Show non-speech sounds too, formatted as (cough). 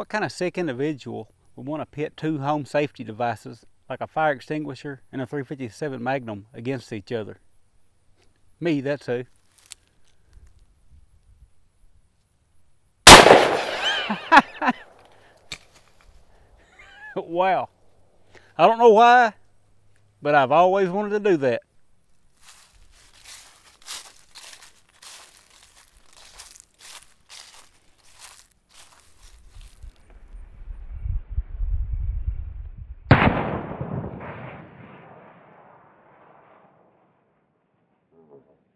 What kind of sick individual would want to pit two home safety devices like a fire extinguisher and a 357 Magnum against each other? Me, that's who. (laughs) wow. I don't know why, but I've always wanted to do that. over